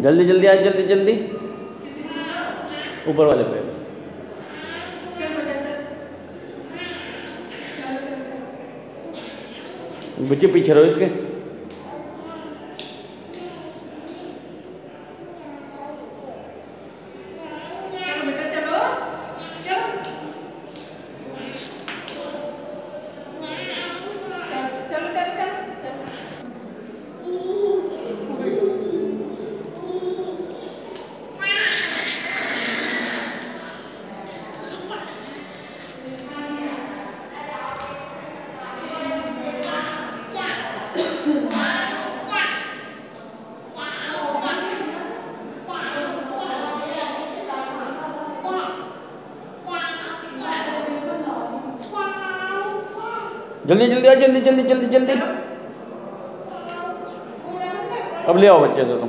जल्दी जल्दी आज जल्दी जल्दी। ऊपर वाले पे। बस बच्चे पीछे रहो इसके। जल्दी जल्दी आ जल्दी जल्दी जल्दी जल्दी। अब ले आओ बच्चे से तुम।